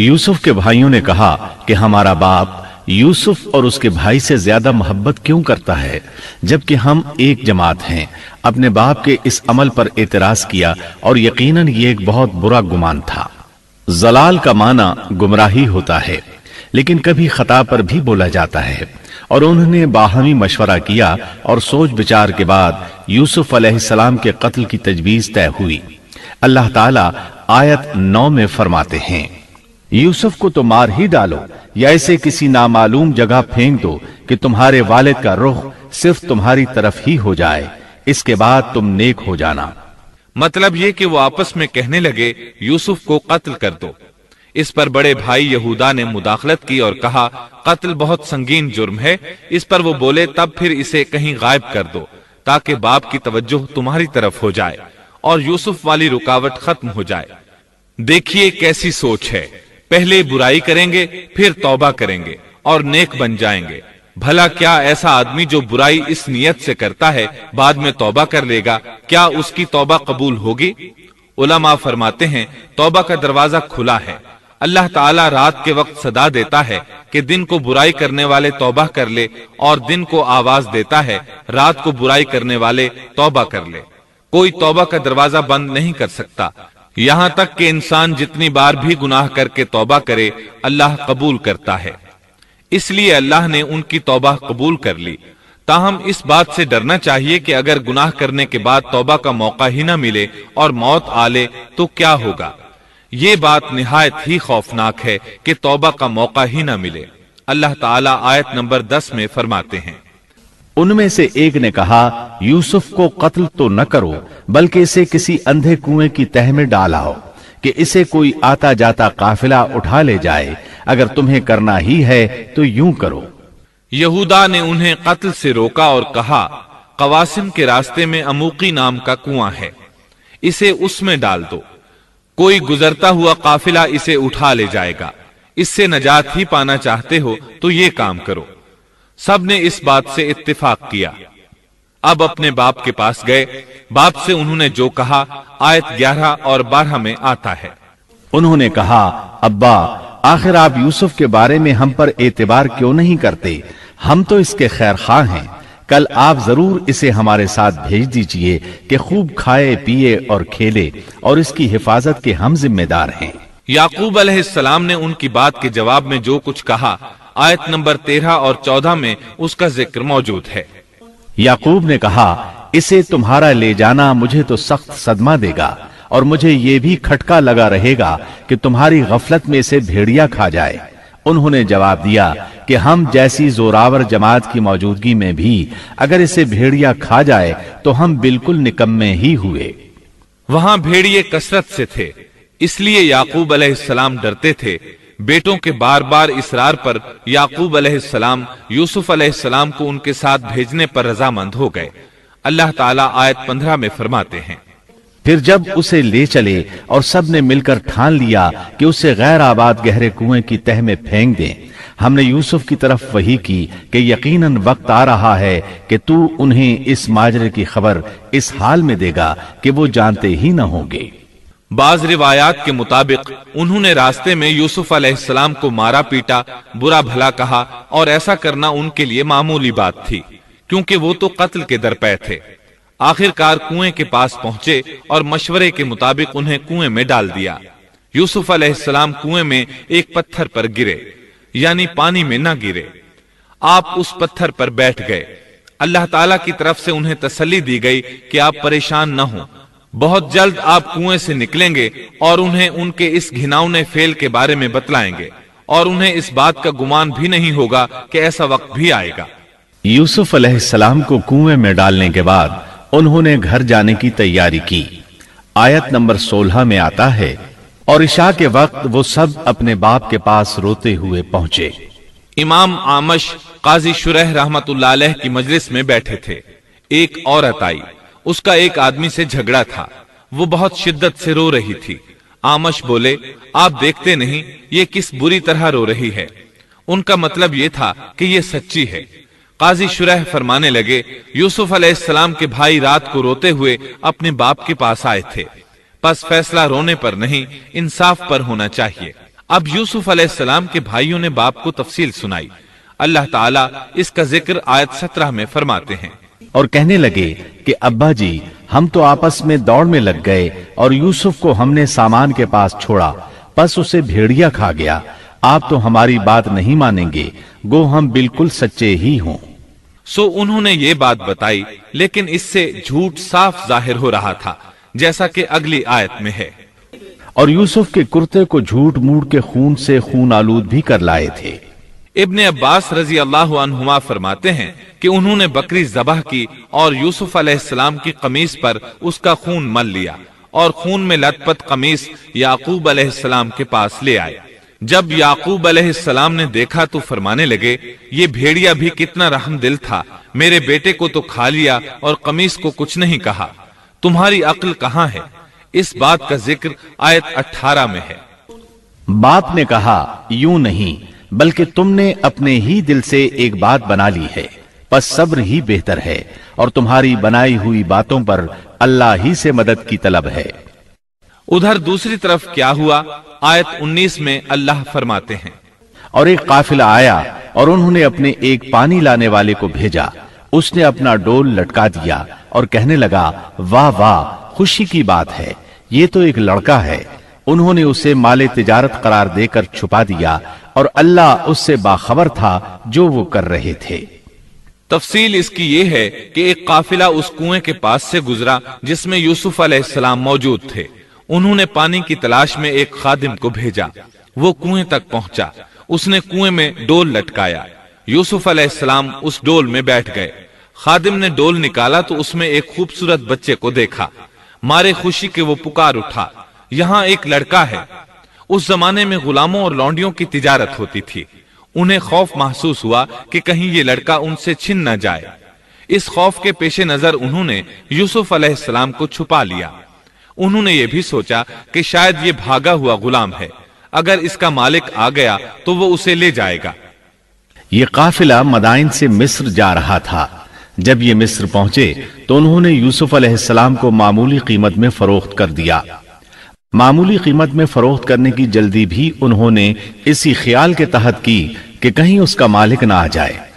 यूसुफ के भाइयों ने कहा कि हमारा बाप यूसुफ और उसके भाई से ज़्यादा मोहब्बत क्यों करता है, जबकि हम एक जमात हैं। अपने बाप के इस अमल पर एतराज़ किया और यकीनन ये एक बहुत बुरा गुमान था। जलाल का माना गुमराही होता है, लेकिन कभी खता पर भी बोला जाता है। और उन्होंने बाहमी मशवरा किया और सोच विचार के बाद यूसुफ अलैहिस्सलाम के कत्ल की तजवीज तय हुई। अल्लाह ताला आयत नौ में फरमाते हैं। यूसुफ को तो मार ही डालो, या ऐसे किसी नामालूम जगह फेंक दो कि तुम्हारे वालिद का रुख सिर्फ़ तुम्हारी तरफ़ ही हो जाए। इसके बाद तुम नेक हो जाना। मतलब ये कि वो आपस में कहने लगे, यूसुफ को कत्ल कर दो। इस पर बड़े भाई यहूदा ने मुदाखलत की और कहा, कत्ल बहुत संगीन जुर्म है। इस पर वो बोले, तब फिर इसे कहीं गायब कर दो, ताकि बाप की तवज्जो तुम्हारी तरफ़ हो जाए और यूसुफ वाली रुकावट खत्म हो जाए। देखिए कैसी सोच है। पहले बुराई करेंगे, फिर तौबा करेंगे और नेक बन जाएँगे। भला क्या ऐसा आदमी जो बुराई इस नियत से करता है, बाद में तौबा कर लेगा? क्या उसकी तौबा कबूल होगी? उलमा फरमाते हैं, तौबा का दरवाज़ा खुला है। अल्लाह ताला रात के वक्त सदा देता है कि दिन को बुराई करने वाले तौबा कर ले और दिन को आवाज़ देता है, रात को बुराई करने वाले तौबा कर ले। कोई तौबा का दरवाज़ा बंद नहीं कर सकता। यहाँ तक कि इंसान जितनी बार भी गुनाह करके तौबा करे, अल्लाह कबूल करता है। इसलिए अल्लाह ने उनकी तौबा कबूल कर ली। ताहम इस बात से डरना चाहिए कि अगर गुनाह करने के बाद तौबा का मौका ही न मिले और मौत आ ले तो क्या होगा? ये बात निहायत ही खौफनाक है कि तौबा का मौका ही ना मिले। अल्लाह ताला आयत नंबर दस में फरमाते हैं उनमें से एक ने कहा, यूसुफ को कत्ल तो न करो, बल्कि इसे किसी अंधे कुएँ की तह में डालाओ कि इसे कोई आता जाता काफिला उठा ले जाए। अगर तुम्हें करना ही है तो यूँ करो। यहूदा ने उन्हें कत्ल से रोका और कहा, कवासिम के रास्ते में अमूकी नाम का कुआँ है, इसे उसमें डाल दो। कोई गुजरता हुआ काफिला इसे उठा ले जाएगा। इससे नजात ही पाना चाहते हो तो ये काम करो। सबने इस बात से इत्तेफाक किया। अब अपने बाप के पास गए। बाप से उन्होंने जो कहा आयत ग्यारह और बारह में आता है। उन्होंने कहा अब्बा आखिर आप यूसुफ के बारे में हम पर एतबार क्यों नहीं करते? हम तो इसके खैर खा हैं। कल आप ज़रूर इसे हमारे साथ भेज दीजिए कि खूब खाए पिए और खेले और इसकी हिफाजत के हम जिम्मेदार हैं। याकूब अलैहिस्सलाम ने उनकी बात के जवाब में जो कुछ कहा आयत नंबर तेरह और चौदह में उसका ज़िक्र मौजूद है। याकूब ने कहा इसे तुम्हारा ले जाना मुझे तो सख्त सदमा देगा और मुझे ये भी खटका लगा रहेगा कि तुम्हारी गफलत में से भेड़िया खा जाए। उन्होंने जवाब दिया कि हम जैसी जोरावर जमात की मौजूदगी में भी अगर इसे भेड़िया खा जाए तो हम बिल्कुल निकम्मे ही हुए। वहाँ भेड़िए कसरत से थे इसलिए याकूब अलैहिस्सलाम डरते थे बेटों के बार बार इसरार पर याकूब अलैहिस्सलाम, यूसुफ अलैहिस्सलाम को उनके साथ भेजने पर रजामंद हो गए। अल्लाह ताला आयत पंद्रह में फरमाते हैं, फिर जब उसे ले चले और सबने मिलकर ठान लिया कि उसे गैर आबाद गहरे कुएँ की तह में फेंक दें, हमने यूसुफ की तरफ़ वही की कि यकीनन वक्त आ रहा है कि तू उन्हें इस माजरे की खबर इस हाल में देगा कि वो जानते ही न होंगे। बाज रिवायात के मुताबिक उन्होंने रास्ते में यूसुफ अलैहिस्सलाम को मारा पीटा, बुरा भला कहा और ऐसा करना उनके लिए मामूली बात थी, क्योंकि वो तो कत्ल के दरपे थे। आखिरकार कुएँ के पास पहुँचे और मशवरे के मुताबिक उन्हें कुएँ में डाल दिया। यूसुफ अलैहिस्सलाम कुएँ में एक पत्थर पर गिरे, यानी पानी में न गिरे। आप उस पत्थर पर बैठ गए। अल्लाह ताला की तरफ़ से उन्हें तसल्ली दी गई कि आप परेशान न हो। बहुत जल्द आप कुएँ से निकलेंगे और उन्हें उनके इस घिनौने फेल के बारे में बतलाएँगे और उन्हें इस बात का गुमान भी नहीं होगा कि ऐसा वक्त भी आएगा। यूसुफ अलैहिस्सलाम को कुएँ में डालने के बाद उन्होंने घर जाने की तैयारी की। आयत नंबर 16 में आता है और ईशा के वक्त वो सब अपने बाप के पास रोते हुए पहुँचे। इमाम आमश काजी शुरह रहमतुल्लाह की मजलिस में बैठे थे। एक औरत आई। उसका एक आदमी से झगड़ा था। वो बहुत शिद्दत से रो रही थी। आमश बोले, आप देखते नहीं, ये किस बुरी तरह रो रही है? उनका मतलब ये था कि ये सच्ची है। काजी शुरह फरमाने लगे, यूसुफ अलैहिस्सलाम के भाई रात को रोते हुए अपने बाप के पास आए थे। बस फैसला रोने पर नहीं, इंसाफ पर होना चाहिए। अब यूसुफ अलैहिस्सलाम के भाइयों ने बाप को तफसील सुनाई। अल्लाह ताला इसका ज़िक्र आयत सत्रह में फरमाते हैं। और कहने लगे कि अब्बा जी हम तो आपस में दौड़ में लग गए और यूसुफ को हमने सामान के पास छोड़ा। बस उसे भेड़िया खा गया। आप तो हमारी बात नहीं मानेंगे। गो हम बिल्कुल सच्चे ही हों। सो उन्होंने ये बात बताई लेकिन इससे झूठ साफ़ ज़ाहिर हो रहा था जैसा कि अगली आयत में है। और यूसुफ के कुर्ते को झूठ मूठ के खून से खून आलूद भी कर लाए थे। इब्ने अब्बास रज़ी अल्लाह फरमाते हैं कि उन्होंने बकरी जबह की और यूसुफ अलैहिस्सलाम की कमीज पर उसका खून मल लिया और खून में लथपथ कमीज याकूब अलैहिस्सलाम के पास ले आए। जब याकूब अलैहिस्सलाम ने देखा तो फरमाने लगे, ये भेड़िया भी कितना रहम दिल था। मेरे बेटे को तो खा लिया और कमीज को कुछ नहीं कहा। तुम्हारी अक्ल कहाँ है? इस बात का ज़िक्र आयत 18 में है। बाप ने कहा, यूँ नहीं, बल्कि तुमने अपने ही दिल से एक बात बना ली है। बस सब्र ही बेहतर है और तुम्हारी बनाई हुई बातों पर अल्लाह ही से मदद की तलब है। उधर दूसरी तरफ़ क्या हुआ? आयत 19 में अल्लाह फरमाते हैं। और एक काफिला आया और उन्होंने अपने एक पानी लाने वाले को भेजा। उसने अपना डोल लटका दिया और कहने लगा वाह वाह खुशी की बात है। ये तो एक लड़का है। उन्होंने उसे माले तिजारत करार देकर छुपा दिया और अल्लाह उससे बाखबर था जो वो कर रहे थे। तफसील इसकी ये है कि एक काफिला उस कुएँ के पास से गुजरा, जिसमें यूसुफ अलैहिस्सलाम मौजूद थे। उन्होंने पानी की तलाश में एक खादिम को भेजा। वो कुएँ तक पहुँचा। उसने कुएँ में डोल लटकाया। यूसुफ अलैहिस्सलाम उस डोल में बैठ गए। खादिम ने डोल निकाला तो उसमें एक खूबसूरत बच्चे को देखा। मारे खुशी के वो पुकार उठा। यहाँ एक लड़का है। उस जमाने में गुलामों और लौंडियों की तिजारत होती थी। उन्हें खौफ महसूस हुआ कि कहीं ये लड़का उनसे छिन न जाए। इस खौफ के पेशे नज़र उन्होंने यूसुफ अलैहिस्सलाम को छुपा लिया। उन्होंने ये भी सोचा कि शायद ये भागा हुआ गुलाम है। अगर इसका मालिक आ गया तो वो उसे ले जाएगा। ये काफिला मदाइन से मिस्र जा रहा था। जब ये मिस्र पहुँचे तो उन्होंने यूसुफ अलैहिस्सलाम को मामूली कीमत में फरोख्त कर दिया। मामूली कीमत में फरोख्त करने की जल्दी भी उन्होंने इसी ख्याल के तहत की कि कहीं उसका मालिक ना आ जाए।